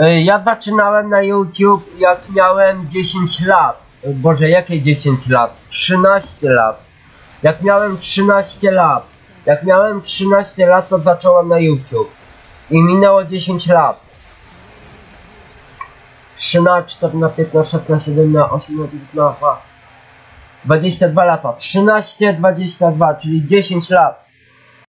E, ja zaczynałem na YouTube jak miałem 10 lat. Boże, jakie 10 lat? 13 lat. Jak miałem 13 lat. Jak miałem 13 lat, to zacząłem na YouTube. I minęło 10 lat. 13, 14, 15, 16, 17, 18, 19, 22 lata. 13, 22, czyli 10 lat.